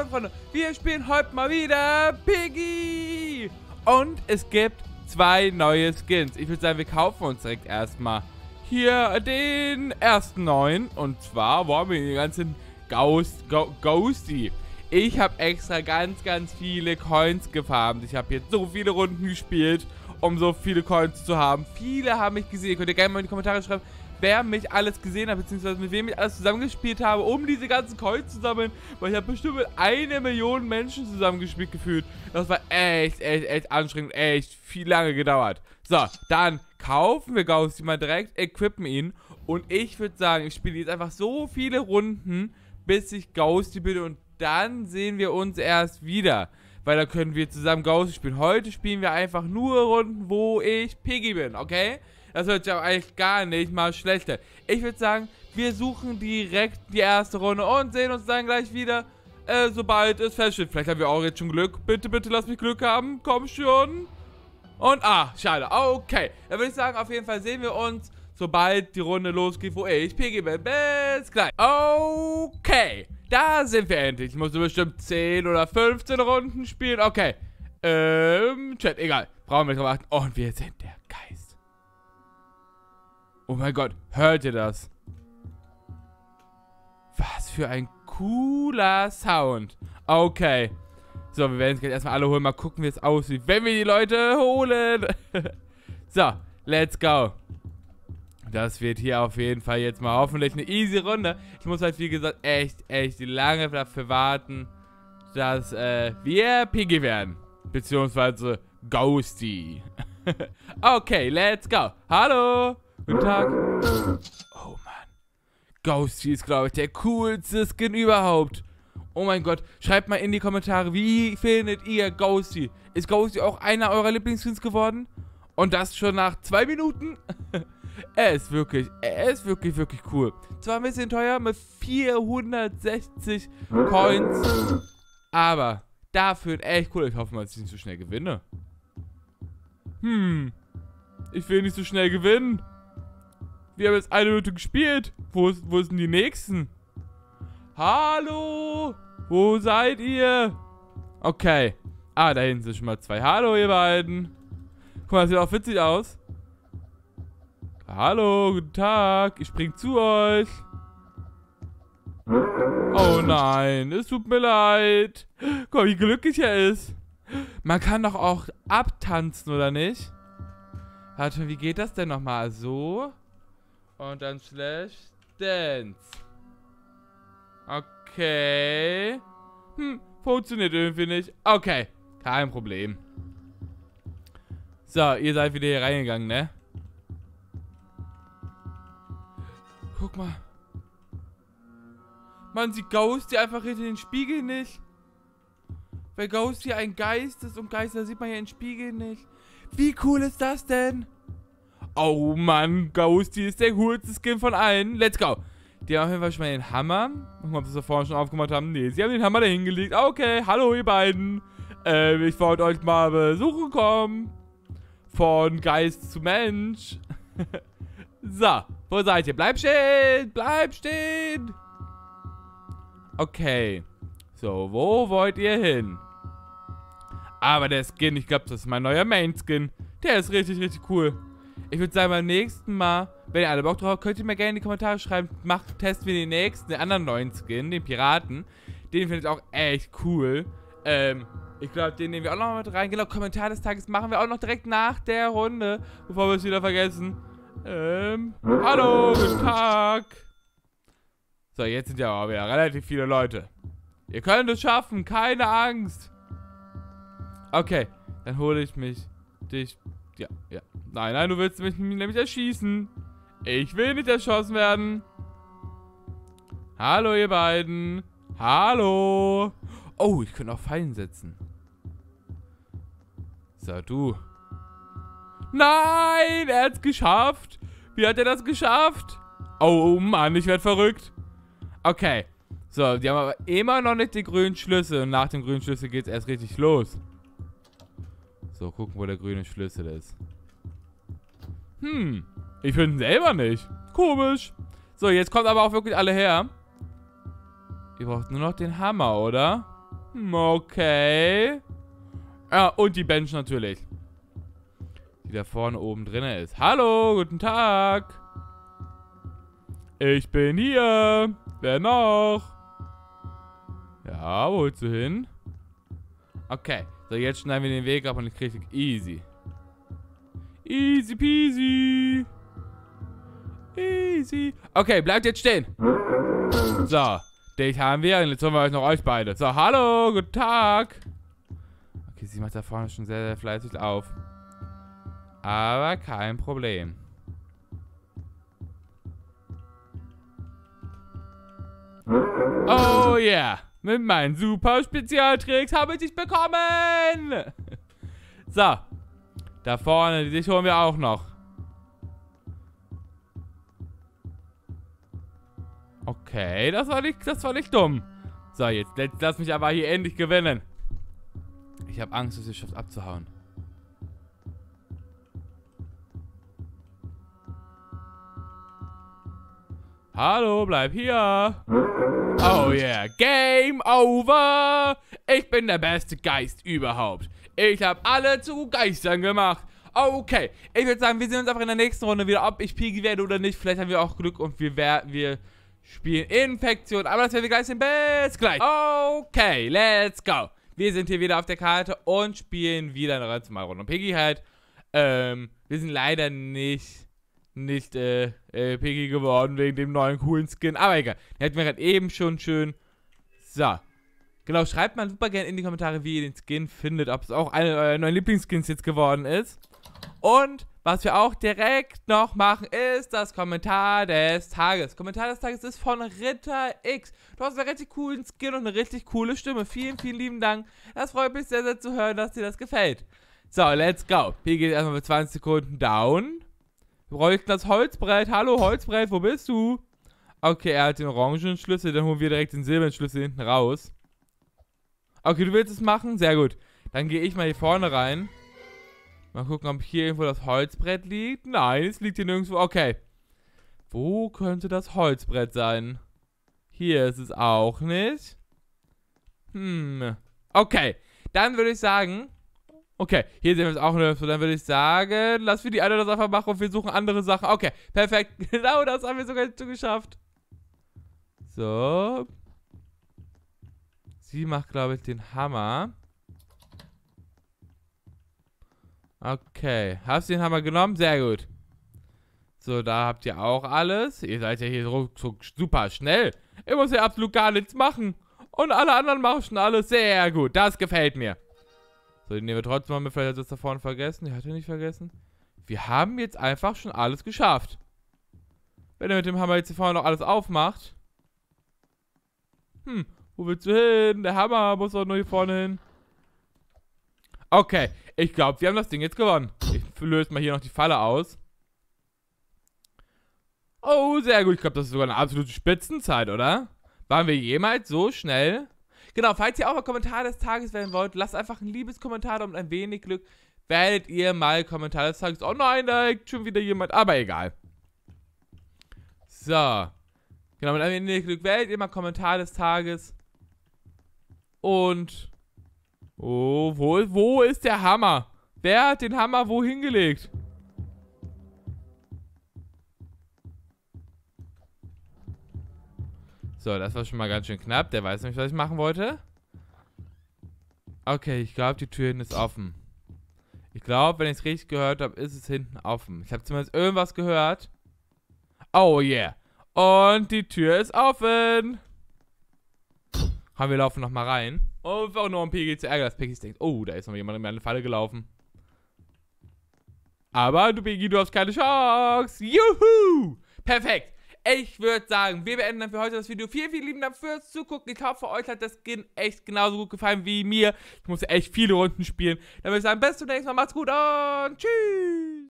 meine Freunde, wir spielen heute mal wieder Piggy. Und es gibt zwei neue Skins. Ich würde sagen, wir kaufen uns direkt erstmal hier den ersten neuen. Und zwar wollen wir den ganzen Ghost, Ghosty. Ich habe extra ganz, ganz viele Coins gefarmt. Ich habe jetzt so viele Runden gespielt, um so viele Coins zu haben. Viele haben mich gesehen. Könnt ihr gerne mal in die Kommentare schreiben, wer mich alles gesehen hat, beziehungsweise mit wem ich alles zusammengespielt habe, um diese ganzen Coins zu sammeln. Weil ich habe bestimmt mit eine Million Menschen zusammengespielt gefühlt. Das war echt, echt, echt anstrengend, echt viel lange gedauert. So, dann kaufen wir Ghosty mal direkt, equippen ihn. Und ich würde sagen, ich spiele jetzt einfach so viele Runden, bis ich Ghosty bin und dann sehen wir uns erst wieder. Weil da können wir zusammen Ghosty spielen. Heute spielen wir einfach nur Runden, wo ich Piggy bin, okay? Das sich aber eigentlich gar nicht mal schlechter. Ich würde sagen, wir suchen direkt die erste Runde und sehen uns dann gleich wieder, äh, sobald es feststeht. Vielleicht haben wir auch jetzt schon Glück. Bitte, bitte lass mich Glück haben. Komm schon. Und, ah, schade. Okay. Dann würde ich sagen, auf jeden Fall sehen wir uns, sobald die Runde losgeht, wo ich Piggy bin. Bis gleich. Okay. Da sind wir endlich. Ich muss bestimmt 10 oder 15 Runden spielen. Okay. Ähm, Chat, egal. Brauchen wir drauf achten. Und wir sind der Geist. Oh mein Gott, hört ihr das? Was für ein cooler Sound. Okay. So, wir werden es gleich erstmal alle holen. Mal gucken, wie es aussieht, wenn wir die Leute holen. so, let's go. Das wird hier auf jeden Fall jetzt mal hoffentlich eine easy Runde. Ich muss halt, wie gesagt, echt, echt lange dafür warten, dass äh, wir Piggy werden. Beziehungsweise Ghosty. okay, let's go. Hallo. Guten Tag. Oh Mann. Ghosty ist, glaube ich, der coolste Skin überhaupt. Oh mein Gott. Schreibt mal in die Kommentare, wie findet ihr Ghosty? Ist Ghosty auch einer eurer Lieblingsskins geworden? Und das schon nach zwei Minuten? er ist wirklich, er ist wirklich, wirklich cool. Zwar ein bisschen teuer mit 460 Coins, aber dafür echt cool. Ich hoffe mal, dass ich nicht so schnell gewinne. Hm. Ich will nicht so schnell gewinnen. Wir haben jetzt eine Minute gespielt. Wo, wo sind die nächsten? Hallo? Wo seid ihr? Okay. Ah, da hinten sind schon mal zwei. Hallo, ihr beiden. Guck mal, das sieht auch witzig aus. Hallo, guten Tag. Ich spring zu euch. Oh nein, es tut mir leid. Guck mal, wie glücklich er ist. Man kann doch auch abtanzen, oder nicht? Warte, wie geht das denn nochmal? So. Und dann slash dance. Okay. Hm, funktioniert irgendwie nicht. Okay, kein Problem. So, ihr seid wieder hier reingegangen, ne? Guck mal. Man sieht Ghosty einfach hinter den Spiegel nicht. Weil Ghosty ein Geist ist und Geister sieht man ja in Spiegel nicht. Wie cool ist das denn? Oh Mann, Ghosty ist der coolste Skin von allen. Let's go. Die haben auf jeden Fall schon mal den Hammer. Mal, ob sie das vorhin schon aufgemacht haben. Nee, sie haben den Hammer da hingelegt. Okay, hallo ihr beiden. Ähm, ich wollte euch mal besuchen kommen. Von Geist zu Mensch. so, wo seid ihr? Bleib stehen! Bleib stehen! Okay. So, wo wollt ihr hin? Aber der Skin, ich glaube, das ist mein neuer Main-Skin. Der ist richtig, richtig cool. Ich würde sagen, beim nächsten Mal, wenn ihr alle Bock drauf habt, könnt ihr mir gerne in die Kommentare schreiben, macht, testen wir den nächsten, den anderen neuen Skin, den Piraten. Den finde ich auch echt cool. Ähm, ich glaube, den nehmen wir auch noch mit rein. Genau, Kommentar des Tages machen wir auch noch direkt nach der Runde, bevor wir es wieder vergessen. Ähm, hallo, guten Tag. So, jetzt sind ja auch wieder relativ viele Leute. Ihr könnt es schaffen, keine Angst. Okay, dann hole ich mich dich. Ja, ja. Nein, nein, du willst mich nämlich erschießen. Ich will nicht erschossen werden. Hallo, ihr beiden. Hallo. Oh, ich könnte auch Fallen setzen. So, du. Nein, er hat's geschafft. Wie hat er das geschafft? Oh Mann, ich werde verrückt. Okay. So, die haben aber immer noch nicht den grünen Schlüssel. Und nach dem grünen Schlüssel geht's erst richtig los. So, gucken, wo der grüne Schlüssel ist. Hm, ich finde ihn selber nicht. Komisch. So, jetzt kommt aber auch wirklich alle her. Ihr braucht nur noch den Hammer, oder? Hm, okay. Ja, und die Bench natürlich. Die da vorne oben drin ist. Hallo, guten Tag. Ich bin hier. Wer noch? Ja, wo willst du hin? Okay. So, jetzt schneiden wir den Weg ab und ich kriege easy. Easy peasy. Easy. Okay, bleibt jetzt stehen. So, dich haben wir und jetzt holen wir euch noch euch beide. So, hallo, guten Tag. Okay, sie macht da vorne schon sehr, sehr fleißig auf. Aber kein Problem. Oh yeah. Mit meinen super Spezialtricks habe ich dich bekommen. So. Da vorne, dich holen wir auch noch. Okay, das war nicht, das war nicht dumm. So, jetzt, jetzt lass mich aber hier endlich gewinnen. Ich habe Angst, dass ihr schafft abzuhauen. Hallo, bleib hier. Oh yeah, Game over. Ich bin der beste Geist überhaupt. Ich habe alle zu Geistern gemacht. Okay, ich würde sagen, wir sehen uns einfach in der nächsten Runde wieder, ob ich Pigi werde oder nicht. Vielleicht haben wir auch Glück und wir, wir spielen Infektion. Aber das werden wir gleich sehen. Bis gleich. Okay, let's go. Wir sind hier wieder auf der Karte und spielen wieder eine ganz normale Runde. Und Piggy halt, ähm, wir sind leider nicht nicht äh, äh, Piggy geworden wegen dem neuen coolen Skin. Aber egal. Den hatten wir gerade eben schon schön. So. Genau, schreibt mal super gerne in die Kommentare, wie ihr den Skin findet. Ob es auch einer eurer neuen Lieblingsskins jetzt geworden ist. Und was wir auch direkt noch machen, ist das Kommentar des Tages. Kommentar des Tages ist von Ritter X. Du hast einen richtig coolen Skin und eine richtig coole Stimme. Vielen, vielen lieben Dank. Das freut mich sehr, sehr zu hören, dass dir das gefällt. So, let's go. Hier geht erstmal für 20 Sekunden down. Wir bräuchten das Holzbrett. Hallo, Holzbrett, wo bist du? Okay, er hat den orangen Schlüssel. Dann holen wir direkt den silbernen Schlüssel hinten raus. Okay, du willst es machen? Sehr gut. Dann gehe ich mal hier vorne rein. Mal gucken, ob hier irgendwo das Holzbrett liegt. Nein, es liegt hier nirgendwo. Okay. Wo könnte das Holzbrett sein? Hier ist es auch nicht. Hm. Okay. Dann würde ich sagen, Okay, hier sehen wir es auch nirgendwo. Dann würde ich sagen, lass wir die eine das einfach machen und wir suchen andere Sachen. Okay, perfekt. Genau das haben wir sogar geschafft. So. Sie macht, glaube ich, den Hammer. Okay. Hast du den Hammer genommen? Sehr gut. So, da habt ihr auch alles. Ihr seid ja hier so super schnell. Ich muss ja absolut gar nichts machen. Und alle anderen machen schon alles. Sehr gut. Das gefällt mir. So, den nehmen wir trotzdem mal mit. Vielleicht hat er das da vorne vergessen. Die hat er nicht vergessen. Wir haben jetzt einfach schon alles geschafft. Wenn er mit dem Hammer jetzt hier vorne noch alles aufmacht. Hm, wo willst du hin? Der Hammer muss doch nur hier vorne hin. Okay, ich glaube, wir haben das Ding jetzt gewonnen. Ich löse mal hier noch die Falle aus. Oh, sehr gut. Ich glaube, das ist sogar eine absolute Spitzenzeit, oder? Waren wir jemals so schnell? Genau, falls ihr auch mal Kommentar des Tages werden wollt, lasst einfach ein liebes Kommentar da und ein wenig Glück werdet ihr mal Kommentar des Tages. Oh nein, da liegt schon wieder jemand, aber egal. So. Genau, mit ein wenig Glück werdet ihr mal Kommentar des Tages. Und. Oh, wo, wo ist der Hammer? Wer hat den Hammer wo hingelegt? So, das war schon mal ganz schön knapp. Der weiß nicht, was ich machen wollte. Okay, ich glaube, die Tür hinten ist offen. Ich glaube, wenn ich es richtig gehört habe, ist es hinten offen. Ich habe zumindest irgendwas gehört. Oh yeah. Und die Tür ist offen. Haben wir laufen nochmal rein. Und auch nur um Piggy zu ärgern, dass Piggy denkt, oh, da ist noch jemand in meine Falle gelaufen. Aber du, Piggy, du hast keine Chance. Juhu! Perfekt. Ich würde sagen, wir beenden dann für heute das Video. Vielen, vielen lieben Dank fürs Zugucken. Ich hoffe, euch hat das Skin echt genauso gut gefallen wie mir. Ich musste echt viele Runden spielen. Dann würde ich sagen, bis zum nächsten Mal. Macht's gut und tschüss.